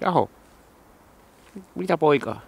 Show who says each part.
Speaker 1: Jaho. Mitä poikaa?